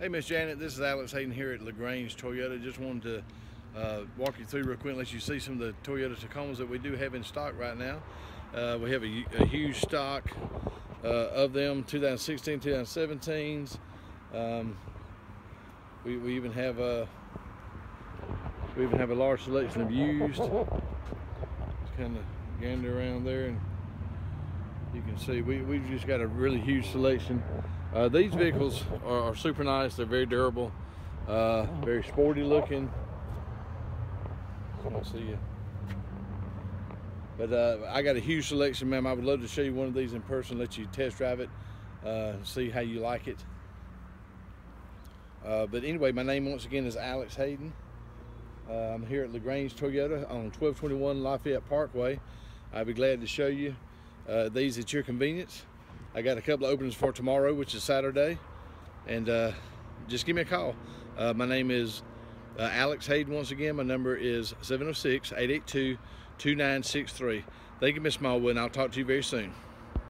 Hey, Miss Janet, this is Alex Hayden here at LaGrange Toyota. Just wanted to uh, walk you through real quick and let you see some of the Toyota Tacomas that we do have in stock right now. Uh, we have a, a huge stock uh, of them, 2016, 2017s. Um, we, we even have a we even have a large selection of used. Just kind of gander around there and you can see we, we've just got a really huge selection. Uh, these vehicles are, are, super nice. They're very durable uh, very sporty looking. I see you but uh, I got a huge selection ma'am. I would love to show you one of these in person let you test drive it uh, see how you like it. Uh, but anyway my name once again is Alex Hayden. Uh, I'm here at LaGrange Toyota on 1221 Lafayette Parkway. I'd be glad to show you uh, these at your convenience. I got a couple of openings for tomorrow, which is Saturday, and uh, just give me a call. Uh, my name is uh, Alex Hayden once again. My number is 706-882-2963. Thank you, Miss Smallwood, and I'll talk to you very soon.